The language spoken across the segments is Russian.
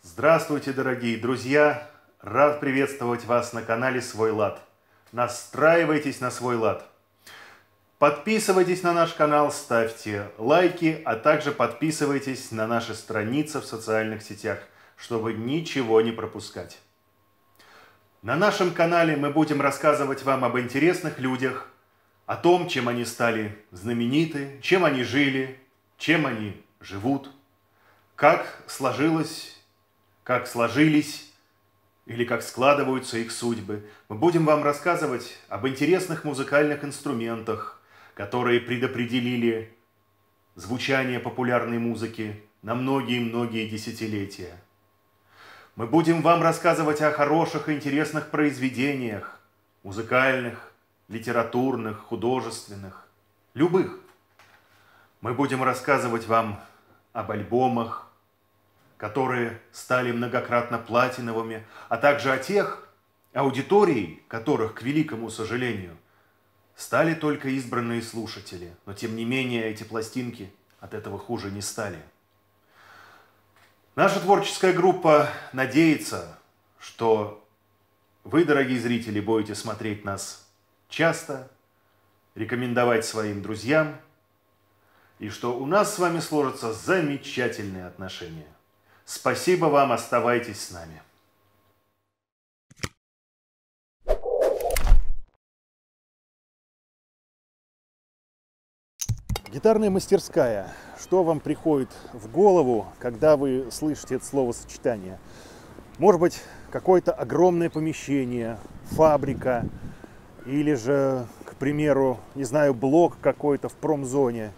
Здравствуйте, дорогие друзья! Рад приветствовать вас на канале «Свой лад». Настраивайтесь на свой лад. Подписывайтесь на наш канал, ставьте лайки, а также подписывайтесь на наши страницы в социальных сетях, чтобы ничего не пропускать. На нашем канале мы будем рассказывать вам об интересных людях, о том, чем они стали знамениты, чем они жили, чем они живут, как сложилось, как сложились или как складываются их судьбы. Мы будем вам рассказывать об интересных музыкальных инструментах, которые предопределили звучание популярной музыки на многие-многие десятилетия – мы будем вам рассказывать о хороших и интересных произведениях, музыкальных, литературных, художественных, любых. Мы будем рассказывать вам об альбомах, которые стали многократно платиновыми, а также о тех, аудиторией которых, к великому сожалению, стали только избранные слушатели. Но тем не менее эти пластинки от этого хуже не стали. Наша творческая группа надеется, что вы, дорогие зрители, будете смотреть нас часто, рекомендовать своим друзьям, и что у нас с вами сложатся замечательные отношения. Спасибо вам, оставайтесь с нами. Гитарная мастерская. Что вам приходит в голову, когда вы слышите это словосочетание? Может быть, какое-то огромное помещение, фабрика, или же, к примеру, не знаю, блок какой-то в промзоне.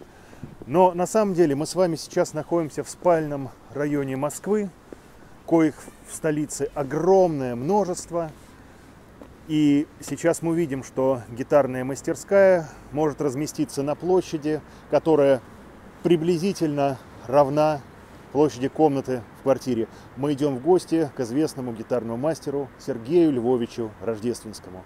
Но на самом деле мы с вами сейчас находимся в спальном районе Москвы, коих в столице огромное множество – и сейчас мы видим, что гитарная мастерская может разместиться на площади, которая приблизительно равна площади комнаты в квартире. Мы идем в гости к известному гитарному мастеру Сергею Львовичу Рождественскому.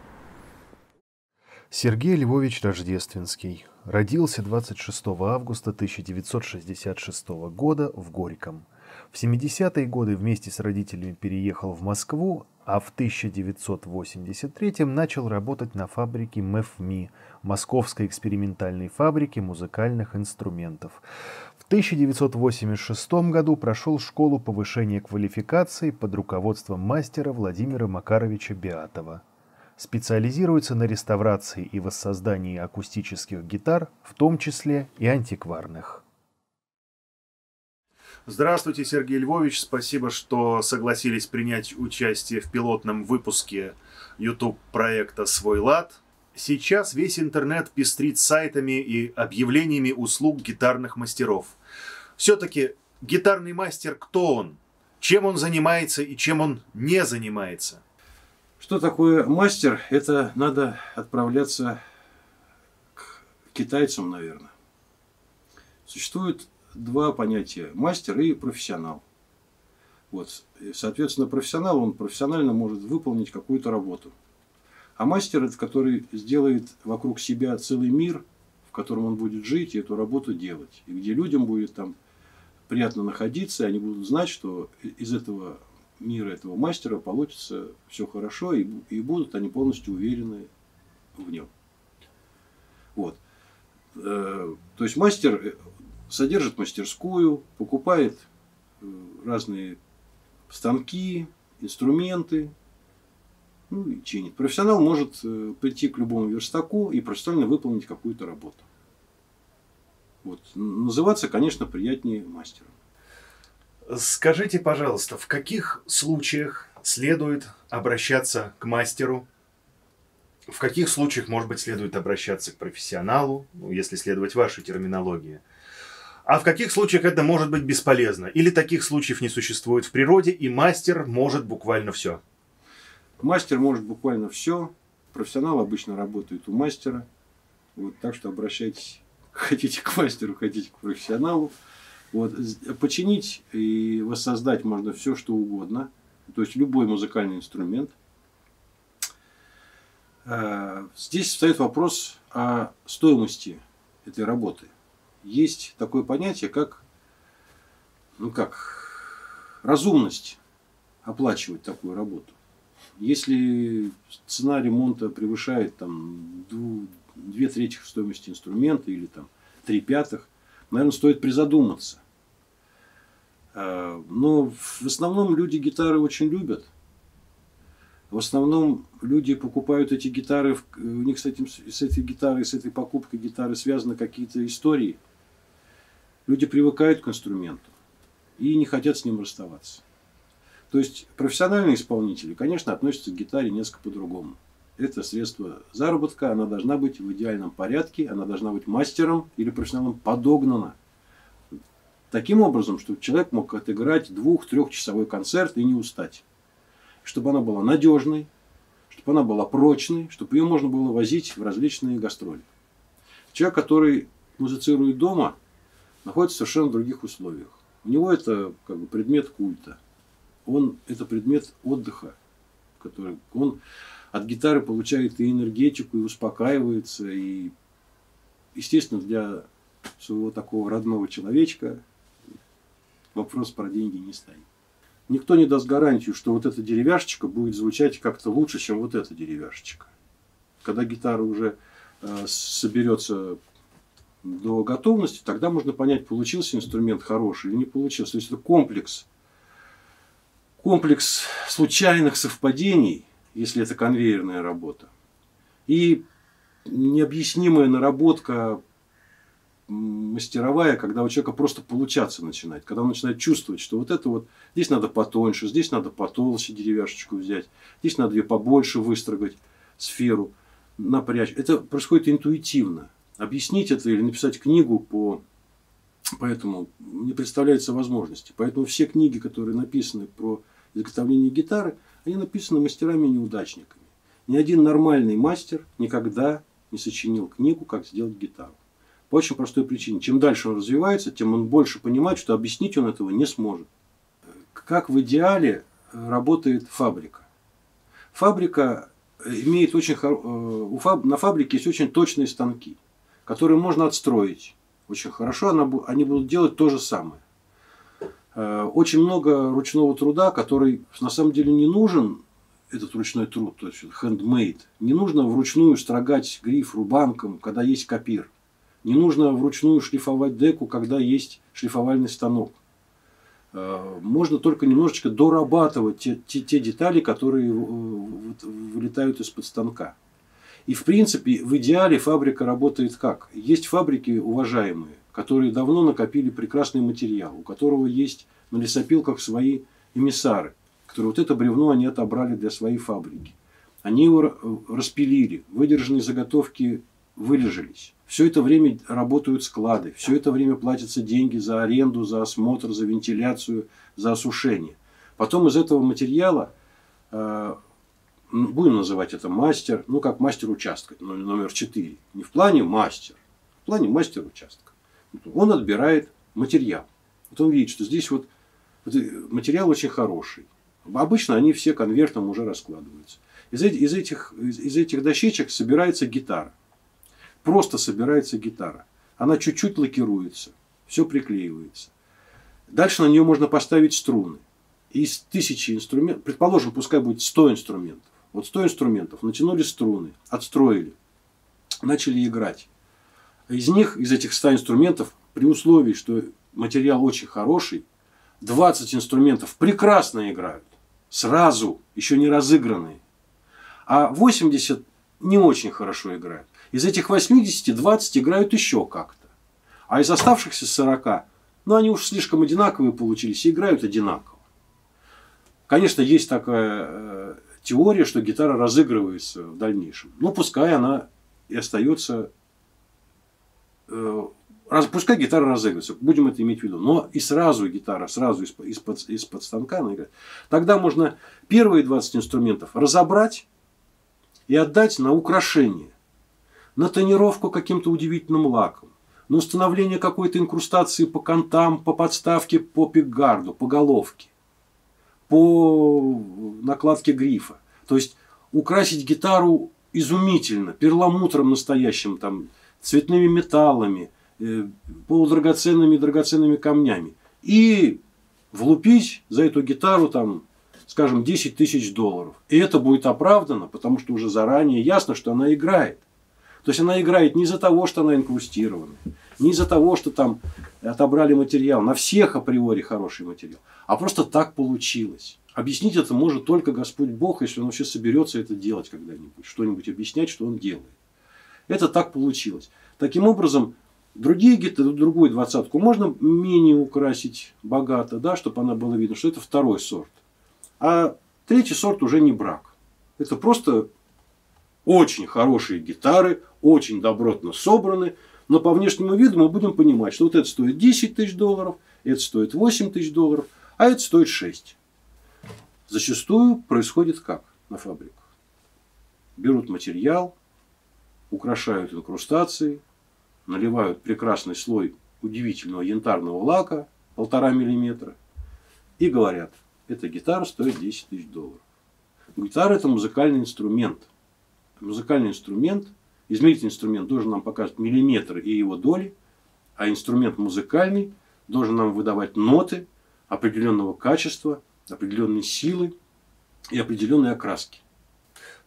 Сергей Львович Рождественский родился 26 августа 1966 года в Горьком. В 70-е годы вместе с родителями переехал в Москву, а в 1983 начал работать на фабрике МЭФМИ, Московской экспериментальной фабрике музыкальных инструментов. В 1986 году прошел школу повышения квалификации под руководством мастера Владимира Макаровича Биатова. Специализируется на реставрации и воссоздании акустических гитар, в том числе и антикварных. Здравствуйте, Сергей Львович. Спасибо, что согласились принять участие в пилотном выпуске YouTube проекта «Свой лад». Сейчас весь интернет пестрит сайтами и объявлениями услуг гитарных мастеров. Все-таки гитарный мастер кто он? Чем он занимается и чем он не занимается? Что такое мастер? Это надо отправляться к китайцам, наверное. Существует два понятия – мастер и профессионал. Вот. И, соответственно, профессионал, он профессионально может выполнить какую-то работу. А мастер – это который сделает вокруг себя целый мир, в котором он будет жить и эту работу делать. И где людям будет там приятно находиться, и они будут знать, что из этого мира, этого мастера получится все хорошо, и, и будут они полностью уверены в нем. Вот. Э, то есть мастер, содержит мастерскую, покупает э, разные станки, инструменты, ну и чинит. Профессионал может э, прийти к любому верстаку и профессионально выполнить какую-то работу. Вот. Называться, конечно, приятнее мастером. Скажите, пожалуйста, в каких случаях следует обращаться к мастеру? В каких случаях, может быть, следует обращаться к профессионалу, ну, если следовать вашей терминологии? А в каких случаях это может быть бесполезно? Или таких случаев не существует в природе, и мастер может буквально все? Мастер может буквально все. Профессионал обычно работает у мастера. Вот, так что обращайтесь, хотите к мастеру, хотите к профессионалу. Вот, починить и воссоздать можно все, что угодно. То есть любой музыкальный инструмент. Э, здесь встает вопрос о стоимости этой работы есть такое понятие, как, ну как, разумность оплачивать такую работу. Если цена ремонта превышает там, две трети стоимости инструмента или там, три пятых, наверное, стоит призадуматься. А, но в основном люди гитары очень любят. В основном люди покупают эти гитары, у них с, этим, с этой гитарой, с этой покупкой гитары связаны какие-то истории. Люди привыкают к инструменту и не хотят с ним расставаться. То есть профессиональные исполнители, конечно, относятся к гитаре несколько по-другому. Это средство заработка, она должна быть в идеальном порядке, она должна быть мастером или профессионалом подогнана. Таким образом, чтобы человек мог отыграть двух-трехчасовой концерт и не устать. Чтобы она была надежной, чтобы она была прочной, чтобы ее можно было возить в различные гастроли. Человек, который музицирует дома, находится в совершенно других условиях. У него это как бы предмет культа. Он это предмет отдыха, который он от гитары получает и энергетику, и успокаивается, и, естественно, для своего такого родного человечка вопрос про деньги не стоит. Никто не даст гарантию, что вот эта деревяшечка будет звучать как-то лучше, чем вот эта деревяшечка. Когда гитара уже э, соберется до готовности, тогда можно понять, получился инструмент хороший или не получился. То есть это комплекс, комплекс случайных совпадений, если это конвейерная работа, и необъяснимая наработка мастеровая, когда у человека просто получаться начинает, когда он начинает чувствовать, что вот это вот, здесь надо потоньше, здесь надо потолще деревяшечку взять, здесь надо ее побольше выстрогать сферу, напрячь. Это происходит интуитивно объяснить это или написать книгу по, по этому не представляется возможности. Поэтому все книги, которые написаны про изготовление гитары, они написаны мастерами-неудачниками. Ни один нормальный мастер никогда не сочинил книгу, как сделать гитару. По очень простой причине. Чем дальше он развивается, тем он больше понимает, что объяснить он этого не сможет. Как в идеале работает фабрика. Фабрика имеет очень... Э, на фабрике есть очень точные станки которые можно отстроить очень хорошо, они будут делать то же самое. Э, очень много ручного труда, который на самом деле не нужен, этот ручной труд, то есть handmade. Не нужно вручную строгать гриф рубанком, когда есть копир. Не нужно вручную шлифовать деку, когда есть шлифовальный станок. Э, можно только немножечко дорабатывать те, те, те детали, которые э, вылетают из-под станка. И в принципе, в идеале фабрика работает как? Есть фабрики уважаемые, которые давно накопили прекрасный материал, у которого есть на лесопилках свои эмиссары, которые вот это бревно они отобрали для своей фабрики. Они его распилили, выдержанные заготовки вылежались. Все это время работают склады, все это время платятся деньги за аренду, за осмотр, за вентиляцию, за осушение. Потом из этого материала э, будем называть это мастер, ну как мастер участка, номер 4. Не в плане мастер, в плане мастер участка. Он отбирает материал. Вот он видит, что здесь вот, вот материал очень хороший. Обычно они все конвертом уже раскладываются. Из, из, этих, из, из этих дощечек собирается гитара. Просто собирается гитара. Она чуть-чуть лакируется, все приклеивается. Дальше на нее можно поставить струны. Из тысячи инструментов, предположим, пускай будет 100 инструментов. Вот 100 инструментов, натянули струны, отстроили, начали играть. Из них, из этих 100 инструментов, при условии, что материал очень хороший, 20 инструментов прекрасно играют. Сразу, еще не разыгранные. А 80 не очень хорошо играют. Из этих 80 20 играют еще как-то. А из оставшихся 40, ну они уж слишком одинаковые получились и играют одинаково. Конечно, есть такая э, теория, что гитара разыгрывается в дальнейшем. Ну, пускай она и остается... Э, раз, пускай гитара разыгрывается, будем это иметь в виду. Но и сразу гитара, сразу из-под, из-под, из-под станка она играет. Тогда можно первые 20 инструментов разобрать и отдать на украшение. На тонировку каким-то удивительным лаком. На установление какой-то инкрустации по кантам, по подставке, по пикгарду, по головке по накладке грифа. То есть украсить гитару изумительно, перламутром настоящим, там, цветными металлами, э, полудрагоценными драгоценными камнями. И влупить за эту гитару там скажем, 10 тысяч долларов. И это будет оправдано, потому что уже заранее ясно, что она играет. То есть она играет не из-за того, что она инкрустирована, не из-за того, что там отобрали материал, на всех априори хороший материал, а просто так получилось. Объяснить это может только Господь Бог, если Он вообще соберется это делать когда-нибудь, что-нибудь объяснять, что Он делает. Это так получилось. Таким образом, другие гиты, другую двадцатку можно менее украсить богато, да, чтобы она была видна, что это второй сорт. А третий сорт уже не брак. Это просто очень хорошие гитары, очень добротно собраны, но по внешнему виду мы будем понимать, что вот это стоит 10 тысяч долларов, это стоит 8 тысяч долларов, а это стоит 6. Зачастую происходит как на фабриках? Берут материал, украшают инкрустацией, наливают прекрасный слой удивительного янтарного лака, полтора миллиметра, и говорят, эта гитара стоит 10 тысяч долларов. Гитара это музыкальный инструмент. Музыкальный инструмент, измерительный инструмент должен нам показывать миллиметры и его доли, а инструмент музыкальный должен нам выдавать ноты определенного качества, определенной силы и определенной окраски.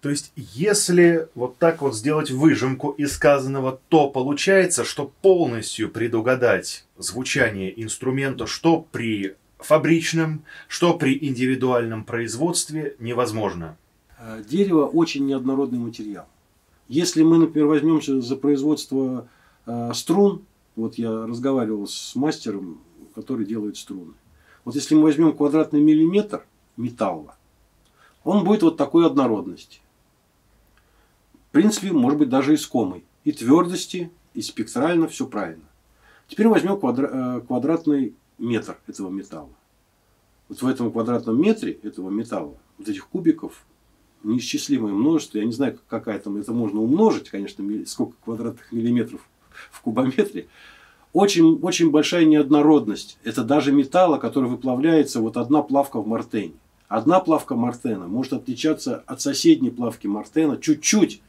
То есть, если вот так вот сделать выжимку из сказанного, то получается, что полностью предугадать звучание инструмента, что при фабричном, что при индивидуальном производстве невозможно. А, дерево очень неоднородный материал. Если мы, например, возьмемся за производство э, струн, вот я разговаривал с мастером, который делает струны. Вот если мы возьмем квадратный миллиметр металла, он будет вот такой однородности принципе, может быть, даже искомый. И твердости, и спектрально все правильно. Теперь возьмем квадра э, квадратный метр этого металла. Вот в этом квадратном метре этого металла, вот этих кубиков, неисчислимое множество, я не знаю, какая там, это можно умножить, конечно, сколько квадратных миллиметров в кубометре, очень, очень большая неоднородность. Это даже металла, который выплавляется, вот одна плавка в мартене. Одна плавка мартена может отличаться от соседней плавки мартена чуть-чуть,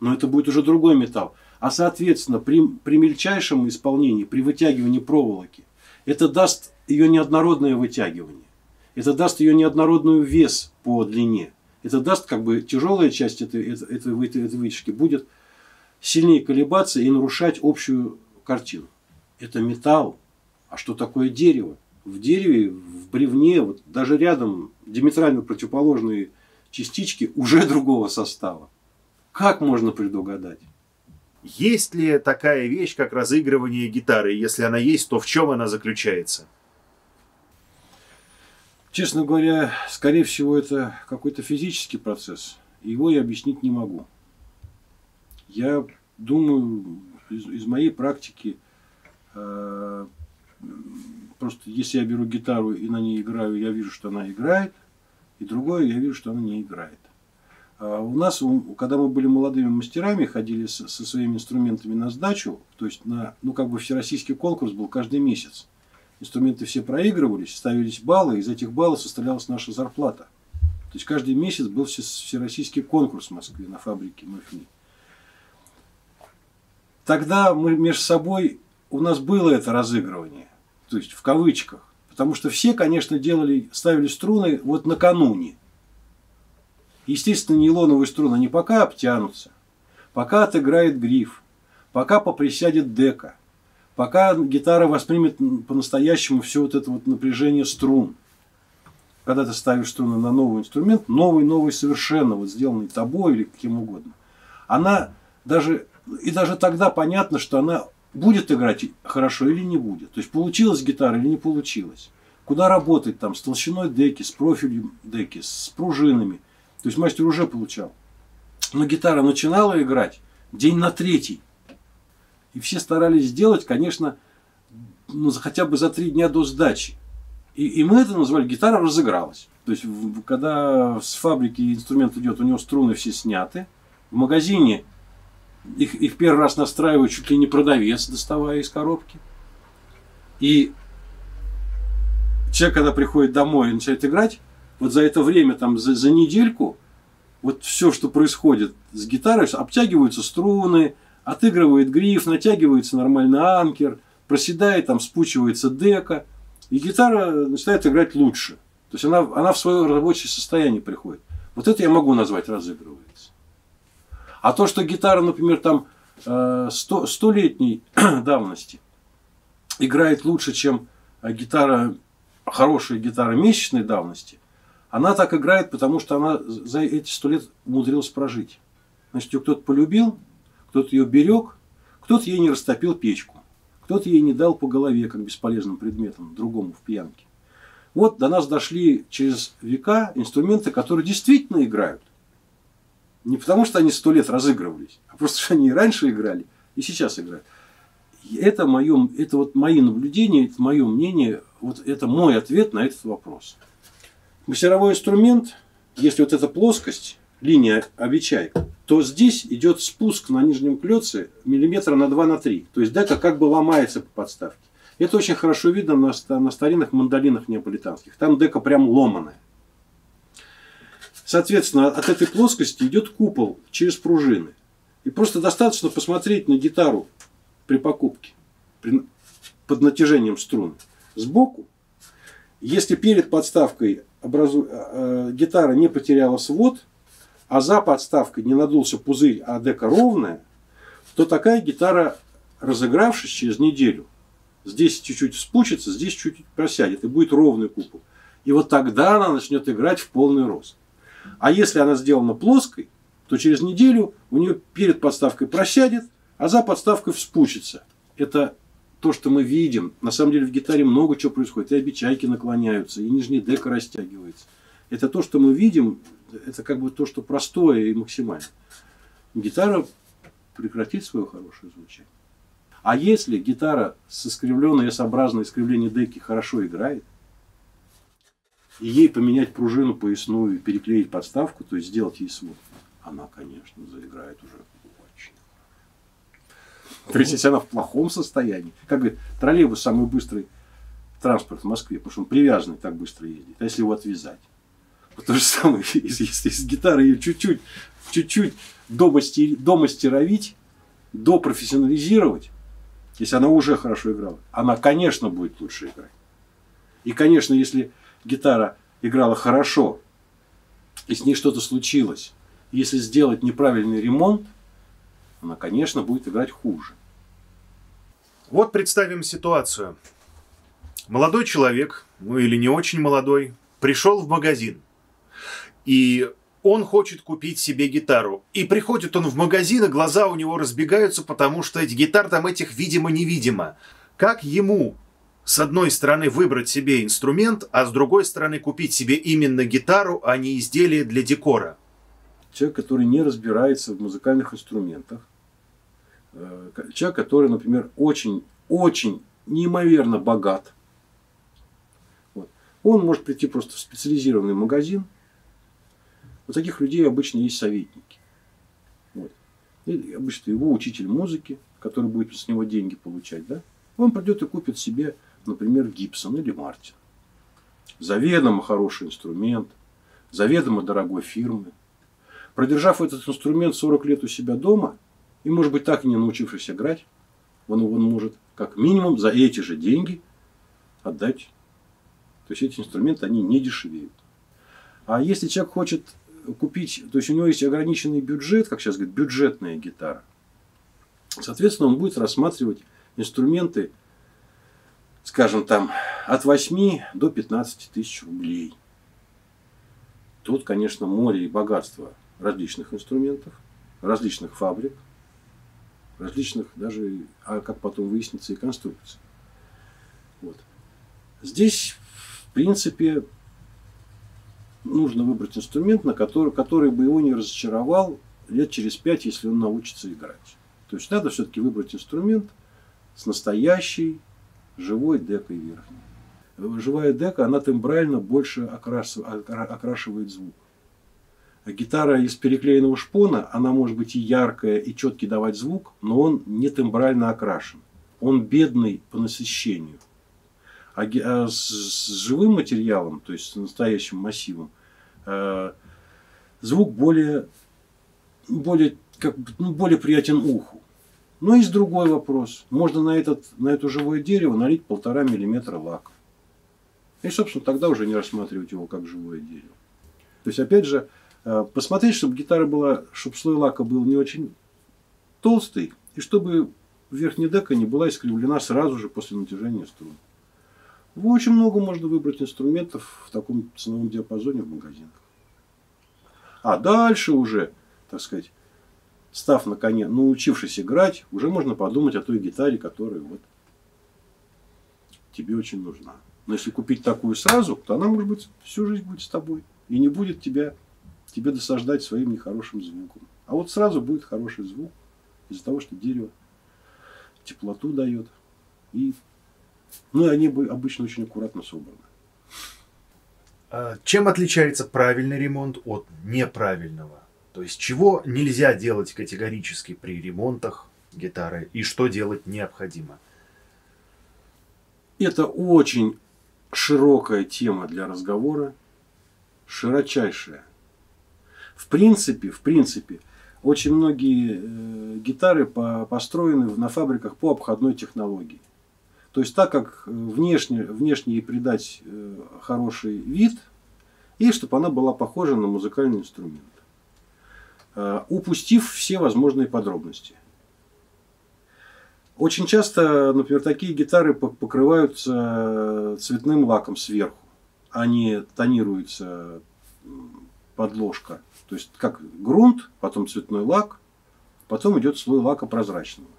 но это будет уже другой металл. А соответственно, при, при мельчайшем исполнении, при вытягивании проволоки, это даст ее неоднородное вытягивание. Это даст ее неоднородную вес по длине. Это даст как бы тяжелая часть этой, этой, этой, этой вытяжки будет сильнее колебаться и нарушать общую картину. Это металл. А что такое дерево? В дереве, в бревне, вот даже рядом диаметрально противоположные частички уже другого состава. Как можно предугадать? Есть ли такая вещь, как разыгрывание гитары? Если она есть, то в чем она заключается? Честно говоря, скорее всего, это какой-то физический процесс. Его я объяснить не могу. Я думаю, из, из моей практики, э, просто если я беру гитару и на ней играю, я вижу, что она играет, и другое, я вижу, что она не играет. А у нас, когда мы были молодыми мастерами, ходили со, со своими инструментами на сдачу, то есть на, ну как бы всероссийский конкурс был каждый месяц. Инструменты все проигрывались, ставились баллы, из этих баллов составлялась наша зарплата. То есть каждый месяц был всероссийский конкурс в Москве на фабрике МФНИ. Тогда мы между собой, у нас было это разыгрывание, то есть в кавычках. Потому что все, конечно, делали, ставили струны вот накануне. Естественно, нейлоновые струны не пока обтянутся, пока отыграет гриф, пока поприсядет дека, пока гитара воспримет по-настоящему все вот это вот напряжение струн. Когда ты ставишь струны на новый инструмент, новый-новый совершенно, вот сделанный тобой или каким угодно, она даже, и даже тогда понятно, что она будет играть хорошо или не будет. То есть получилась гитара или не получилась. Куда работать там с толщиной деки, с профилем деки, с пружинами – то есть мастер уже получал. Но гитара начинала играть день на третий. И все старались сделать, конечно, ну, хотя бы за три дня до сдачи. И, и мы это назвали гитара разыгралась. То есть, когда с фабрики инструмент идет, у него струны все сняты. В магазине их, их первый раз настраивает чуть ли не продавец, доставая из коробки. И человек, когда приходит домой и начинает играть, вот за это время, там, за, за недельку, вот все, что происходит с гитарой, обтягиваются струны, отыгрывает гриф, натягивается нормально анкер, проседает, там спучивается дека, и гитара начинает играть лучше. То есть она, она в свое рабочее состояние приходит. Вот это я могу назвать разыгрывается. А то, что гитара, например, там э, сто, столетней давности играет лучше, чем гитара, хорошая гитара месячной давности, она так играет, потому что она за эти сто лет умудрилась прожить. Значит, ее кто-то полюбил, кто-то ее берег, кто-то ей не растопил печку, кто-то ей не дал по голове, как бесполезным предметом, другому в пьянке. Вот до нас дошли через века инструменты, которые действительно играют. Не потому, что они сто лет разыгрывались, а просто, что они и раньше играли, и сейчас играют. Это, мое, это вот мои наблюдения, это мое мнение, вот это мой ответ на этот вопрос. Массировой инструмент, если вот эта плоскость, линия обечайка, то здесь идет спуск на нижнем клёце миллиметра на 2 на 3. То есть дека как бы ломается по подставке. Это очень хорошо видно на, на старинных мандолинах неаполитанских. Там дека прям ломаная. Соответственно, от этой плоскости идет купол через пружины. И просто достаточно посмотреть на гитару при покупке, при, под натяжением струн. Сбоку, если перед подставкой образу... э, гитара не потеряла свод, а за подставкой не надулся пузырь, а дека ровная, то такая гитара, разыгравшись через неделю, здесь чуть-чуть вспучится, здесь чуть-чуть просядет, и будет ровный купол. И вот тогда она начнет играть в полный рост. А если она сделана плоской, то через неделю у нее перед подставкой просядет, а за подставкой вспучится. Это то, что мы видим. На самом деле в гитаре много чего происходит. И обечайки наклоняются, и нижний дека растягивается. Это то, что мы видим, это как бы то, что простое и максимально. Гитара прекратит свое хорошее звучание. А если гитара с искривленной S-образной искривлением деки хорошо играет, и ей поменять пружину поясную переклеить подставку, то есть сделать ей свод, она, конечно, заиграет уже очень. То есть, если она в плохом состоянии, как говорит, троллейбус самый быстрый транспорт в Москве, потому что он привязанный так быстро ездит. А если его отвязать? То же самое, если, с гитарой ее чуть-чуть, чуть-чуть домастеровить, допрофессионализировать, если она уже хорошо играла, она, конечно, будет лучше играть. И, конечно, если гитара играла хорошо, и с ней что-то случилось, если сделать неправильный ремонт, она, конечно, будет играть хуже. Вот представим ситуацию. Молодой человек, ну или не очень молодой, пришел в магазин. И он хочет купить себе гитару. И приходит он в магазин, и глаза у него разбегаются, потому что эти гитар там этих видимо-невидимо. Как ему с одной стороны выбрать себе инструмент, а с другой стороны купить себе именно гитару, а не изделие для декора? Человек, который не разбирается в музыкальных инструментах, э, человек, который, например, очень, очень неимоверно богат, вот. он может прийти просто в специализированный магазин, у таких людей обычно есть советники. Вот. И обычно его учитель музыки, который будет с него деньги получать, да, он придет и купит себе, например, Гибсон или Мартин. Заведомо хороший инструмент, заведомо дорогой фирмы. Продержав этот инструмент 40 лет у себя дома, и, может быть, так и не научившись играть, он, он может как минимум за эти же деньги отдать. То есть эти инструменты, они не дешевеют. А если человек хочет купить, то есть у него есть ограниченный бюджет, как сейчас говорят, бюджетная гитара. Соответственно, он будет рассматривать инструменты, скажем там, от 8 до 15 тысяч рублей. Тут, конечно, море и богатство различных инструментов, различных фабрик, различных даже, а как потом выяснится, и конструкций. Вот. Здесь, в принципе, нужно выбрать инструмент, на который, который бы его не разочаровал лет через пять, если он научится играть. То есть надо все-таки выбрать инструмент с настоящей живой декой верхней. Живая дека, она тембрально больше окрашивает звук. А гитара из переклеенного шпона, она может быть и яркая, и четкий давать звук, но он не тембрально окрашен. Он бедный по насыщению. А, а с, с живым материалом, то есть с настоящим массивом, э, звук более, более, как, ну, более приятен уху. Но есть другой вопрос. Можно на, этот, на это живое дерево налить полтора миллиметра лака. И, собственно, тогда уже не рассматривать его как живое дерево. То есть, опять же, э, посмотреть, чтобы гитара была, чтобы слой лака был не очень толстый, и чтобы верхняя дека не была искривлена сразу же после натяжения струн. Очень много можно выбрать инструментов в таком ценовом диапазоне в магазинах. А дальше уже, так сказать, став на коне, научившись играть, уже можно подумать о той гитаре, которая вот тебе очень нужна. Но если купить такую сразу, то она, может быть, всю жизнь будет с тобой. И не будет тебя, тебе досаждать своим нехорошим звуком. А вот сразу будет хороший звук из-за того, что дерево теплоту дает. И, ну, и они обычно очень аккуратно собраны. А чем отличается правильный ремонт от неправильного? То есть чего нельзя делать категорически при ремонтах гитары и что делать необходимо? Это очень широкая тема для разговора, широчайшая. В принципе, в принципе, очень многие э, гитары по, построены на фабриках по обходной технологии. То есть так как внешне, внешне ей придать э, хороший вид, и чтобы она была похожа на музыкальный инструмент, э, упустив все возможные подробности. Очень часто, например, такие гитары покрываются цветным лаком сверху. Они тонируются подложка. То есть как грунт, потом цветной лак, потом идет слой лака прозрачного.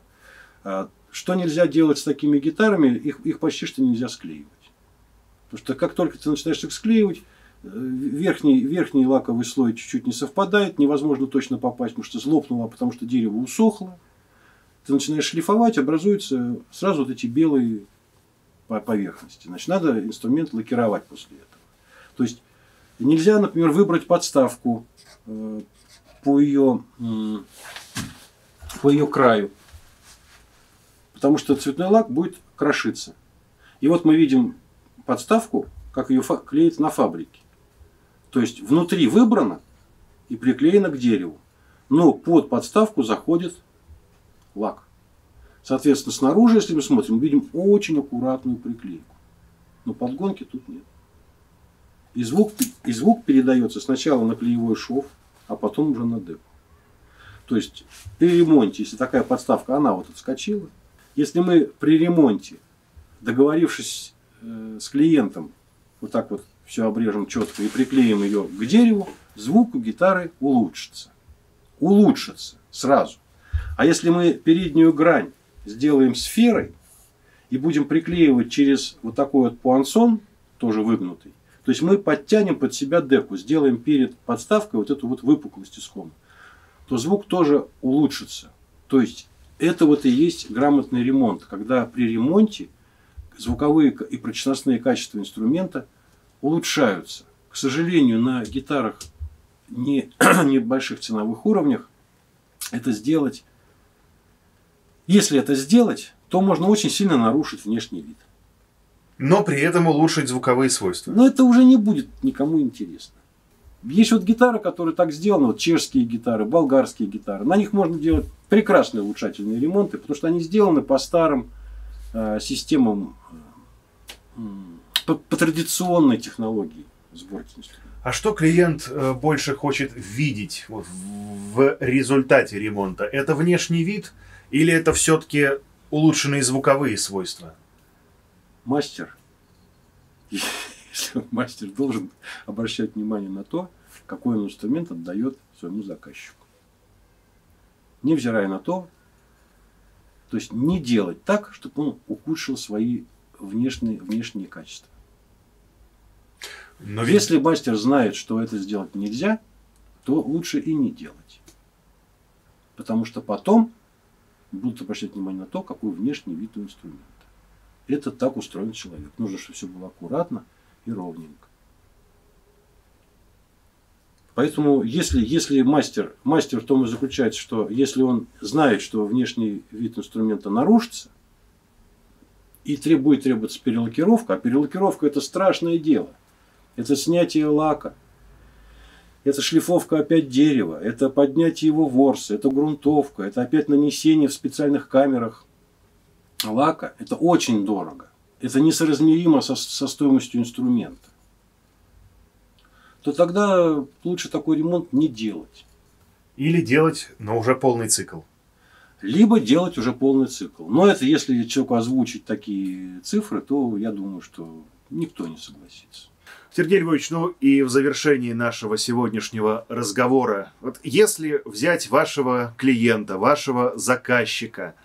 А, что нельзя делать с такими гитарами? Их, их почти что нельзя склеивать. Потому что как только ты начинаешь их склеивать, э, верхний, верхний лаковый слой чуть-чуть не совпадает, невозможно точно попасть, потому что злопнуло, потому что дерево усохло. Ты начинаешь шлифовать, образуются сразу вот эти белые поверхности. Значит, надо инструмент лакировать после этого. То есть нельзя, например, выбрать подставку э, по ее, по ее краю потому что цветной лак будет крошиться. И вот мы видим подставку, как ее клеят на фабрике. То есть внутри выбрано и приклеено к дереву, но под подставку заходит лак. Соответственно, снаружи, если мы смотрим, мы видим очень аккуратную приклейку. Но подгонки тут нет. И звук, и звук передается сначала на клеевой шов, а потом уже на депу. То есть при ремонте, если такая подставка, она вот отскочила, если мы при ремонте, договорившись э, с клиентом, вот так вот все обрежем четко и приклеим ее к дереву, звук у гитары улучшится. Улучшится сразу. А если мы переднюю грань сделаем сферой и будем приклеивать через вот такой вот пуансон, тоже выгнутый, то есть мы подтянем под себя деку, сделаем перед подставкой вот эту вот выпуклость иском, то звук тоже улучшится. То есть это вот и есть грамотный ремонт, когда при ремонте звуковые и прочностные качества инструмента улучшаются. К сожалению, на гитарах не, небольших ценовых уровнях это сделать, если это сделать, то можно очень сильно нарушить внешний вид. Но при этом улучшить звуковые свойства. Но это уже не будет никому интересно. Есть вот гитары, которые так сделаны, вот чешские гитары, болгарские гитары. На них можно делать прекрасные улучшательные ремонты, потому что они сделаны по старым э, системам, э, по, по традиционной технологии сборки инструментов. А что клиент э, больше хочет видеть вот, в результате ремонта? Это внешний вид или это все-таки улучшенные звуковые свойства? Мастер мастер должен обращать внимание на то, какой он инструмент отдает своему заказчику. Невзирая на то, то есть не делать так, чтобы он ухудшил свои внешние, внешние качества. Но ведь... Если мастер знает, что это сделать нельзя, то лучше и не делать. Потому что потом будут обращать внимание на то, какой внешний вид у инструмента. Это так устроен человек. Нужно, чтобы все было аккуратно, и ровненько. Поэтому, если, если мастер, мастер в том и заключается, что если он знает, что внешний вид инструмента нарушится, и требует требоваться перелакировка, а перелакировка это страшное дело. Это снятие лака, это шлифовка опять дерева, это поднятие его ворса, это грунтовка, это опять нанесение в специальных камерах лака. Это очень дорого. это несоразмеримо со, со стоимостью инструмента, то тогда лучше такой ремонт не делать. Или делать, но уже полный цикл. Либо делать уже полный цикл. Но это если человеку озвучить такие цифры, то я думаю, что никто не согласится. Сергей Львович, ну и в завершении нашего сегодняшнего разговора, вот если взять вашего клиента, вашего заказчика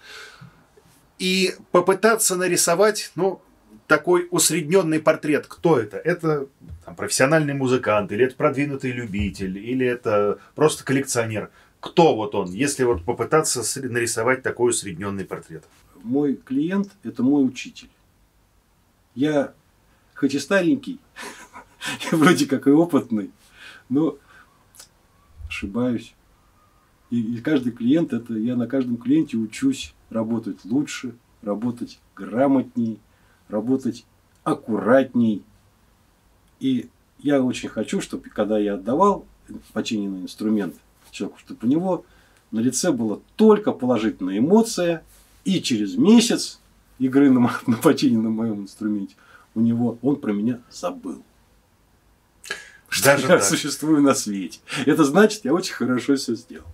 и попытаться нарисовать, ну, такой усредненный портрет. Кто это? Это там, профессиональный музыкант, или это продвинутый любитель, или это просто коллекционер. Кто вот он, если вот попытаться нарисовать такой усредненный портрет? Мой клиент – это мой учитель. Я хоть и старенький, я вроде как и опытный, но ошибаюсь. И, и каждый клиент, это я на каждом клиенте учусь работать лучше, работать грамотней, работать аккуратней. И я очень хочу, чтобы когда я отдавал починенный инструмент человеку, чтобы у него на лице была только положительная эмоция, и через месяц игры на, на починенном моем инструменте у него он про меня забыл. Что Даже я так. существую на свете. Это значит, я очень хорошо все сделал.